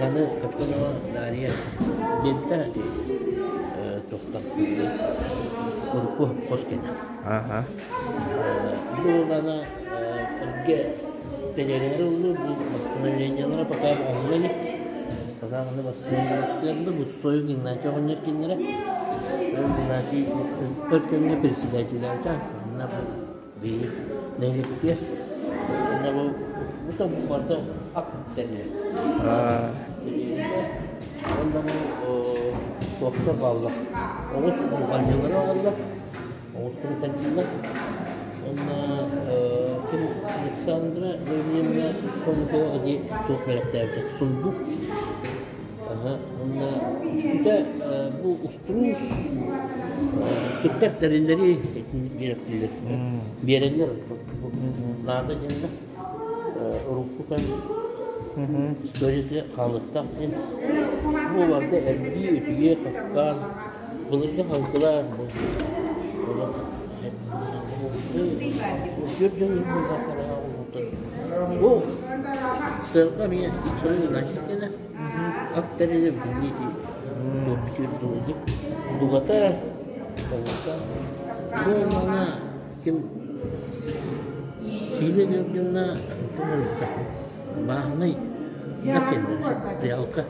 ನಾನು ಕರ್ಕೊಂಡು ದಾರಿಯ ಗೆದ್ದಾಡಿ ತೋಗ್ತಾಗ್ತಿದ್ದೆ ಹುಡುಕು ಹಕ್ಕೋಸ್ಕೇನ ಇದು ನಾನು ಬಗ್ಗೆ ತೆಗೆದರೆ ಒಂದು ಬಸ್ಸಿನಲ್ಲಿ ಪಕ್ಕ ಅಂಗಡಿ ಪಕ್ಕ ಒಂದು ಬಸ್ಸಿನಲ್ಲಿ ಬುಸ್ಸೋಯ್ ಗಿನ್ನಾಚ ಬಂದಿರ್ಕಿಂದ್ರೆ ಗಿನ್ನಾಚಿ ಇಪ್ಪತ್ತೊಂದು ಪರಿಸ್ಥಿತಿ ಆಯ್ತಾ ನನ್ನ ನೈನಕ್ಕೆ ನಾವು ಊಟ ಮಾಡ್ತಾ ಆಗ್ತೇನೆ соқты баллар. Оғыз бұлған жылыр оғылар. Оғыз күн тәнтілі. Онна күн Александра Левиевна сонуға оғади тоқ мәрәктәвді. Сұлбук. Онна үстіде бұл ұстыруыз Кеттер тәрелері беректілер. Берелер. Нады жинді. Рухтықтан. Сторизде қалықтақ. bu valide əmri ötüyə qaqan, bılırlı halqılar bu. Gördüğün bu bakara oldu. Bu sırka bir soyun açıkçası aktarıda bir neydi. Bu bir doğdu. Bu kadar bu bana kim Şiile gördüğümde Bahane Ne kendisi? Realka.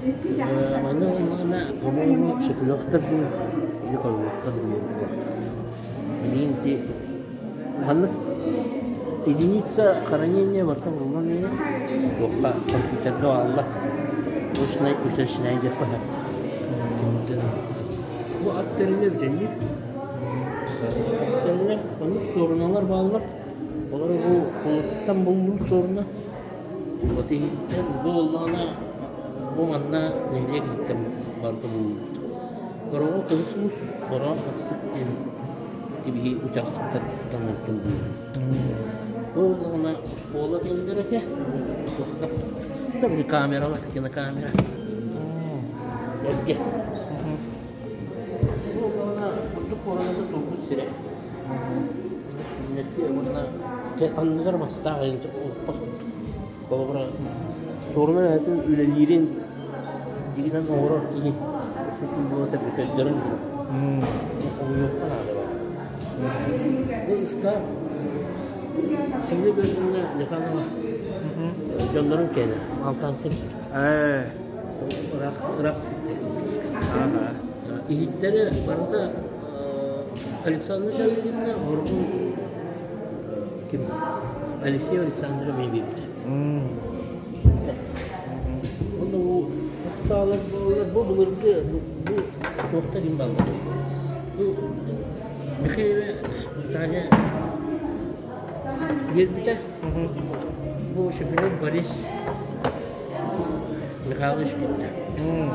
Mana mana ini ini psikologter bu, ini psikologter bu. единица хранения бартан болман оққа алла осындай көтер жинай деп қоя бұл аттерілер және аттерілер олар бұл қолытыттан сорына ومعنا نهلك برضه Karaoke kısmı sonra aksık gibi uçaklıkta tanıttım bunu. Onunla spola bindirip Tabii bir kamera var, yine kamera. Gel Bu koronada durmuş süre. Milleti bunlar anlıyorum hasta ayrıca. Olmaz kalau pernah sormen itu udah lirin jadi kan horor ini susu dua tapi kejaran gitu hmm koyuyor kan abi ve ıska sivri gözünde yıkanma canların kendi alttan sır ee rak rak aha İlitleri barda Александр Давидовна kim ким Алексей Александрович Вибитер. Hmm. Bunu bu sağlar bu bulurdu bu doktor imbalı. Bu bir kere tane Yedide bu şekilde Barış Mikhailovic gitti. Hmm.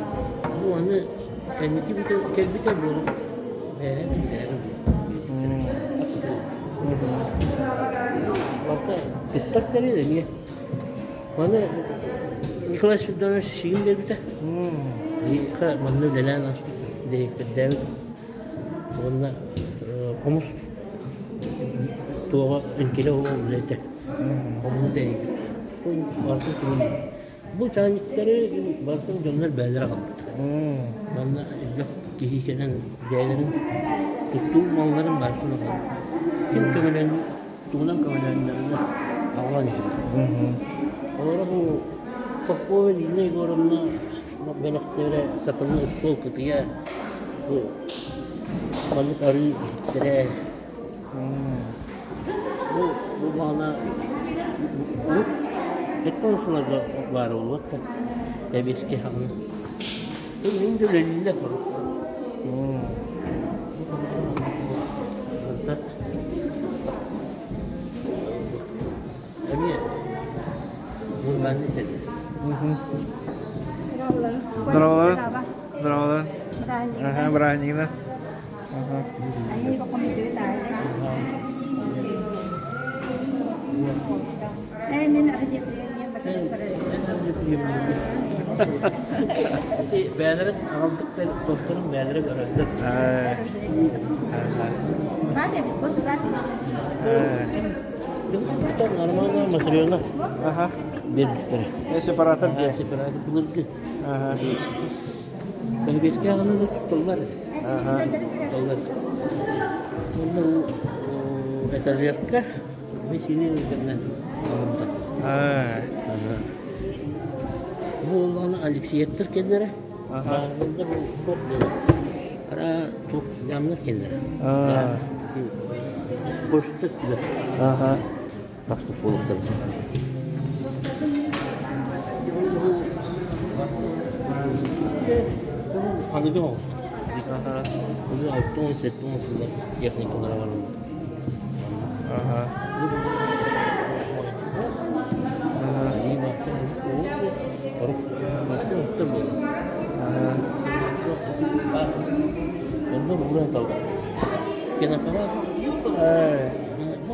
Bu onu kendisi bir de kendisi de bulup beğendim beğendim. Hmm. Hatta sittak nereye niye? Valla Николай Спиридонович шигим бербите. Ха, манны лелен ашты. Директор дәвид. Онна комус туға Бартын Бұл тәніктері басын жонлар малларын Кім туғынан Поверху Поповель и Негоровна Белахтере сапылны устолка тия Балык арын тире Bu bu bana bu konuşmada var olmakta. Tabii ki hanım. Bu indülünle konuşuyor. Здорово. Здорово. Ага, бранина. Ага. Eh, ini nak kerja dia pakai Beğenerek aldıkları doktorun beğenerek öğrendim. Ben de bir fotoğraf. Doktor normal normal oturuyorlar. Aha. берілдіктері е сепараторге А конвертке алынып этажерка бұл кендері бұл қара でも上げても時間払ってそれは布団セットもするやつにこだわるあは Kenapa? Eh.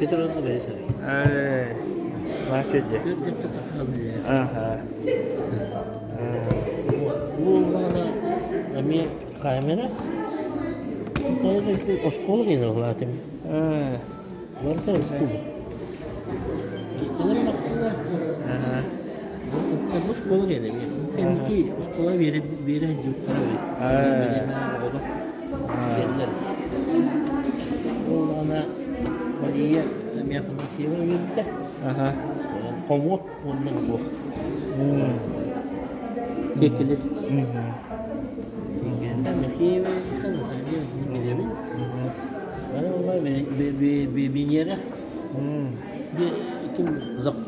Petrol'da beni seviyor. Öyle. Bahçede. Aha. Bu bana Ами, камера. Е, осколки на главата ми. Горка е скуба. Осколки на главата. Там осколки не ми. Емки, оскола вере, вере, дютави. Вере на вода. Вере. Олана, ali a minha conocida ahorita. Ajá. Como un mango. ¿Qué mm. que le? Singenda mejibe, estamos Кім ұзақ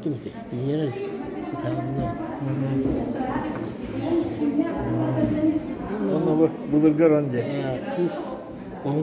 кім венера Onu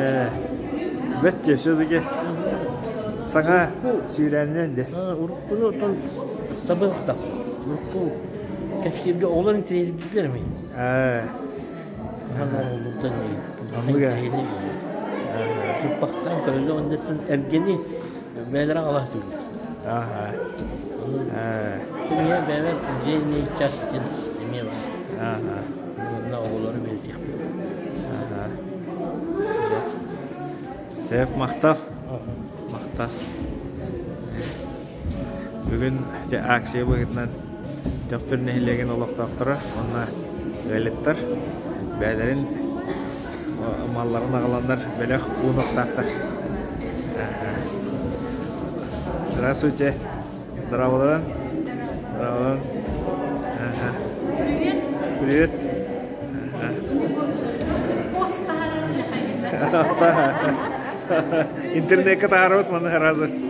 Evet bet geçiyorduk. Sana sürenlendi. Uruklu otan sabah da. Uruklu. Keşke oğlan interesi gittiler mi? Ee. Allah olurdan iyi. Anlıga. Tupaktan böyle onda ergeni bedra Allah diyor. Aha. Ee. Şimdi ben ben yeni çarşıdan var? Aha. деп мақтар мақтар бүгін де акция бүгіннен доктор нехилеген тақтыры, онына гэлеттар бәдерін малларын ағаландар бәлі здравствуйте привет привет Привет. интернетке тағарып отырмын разы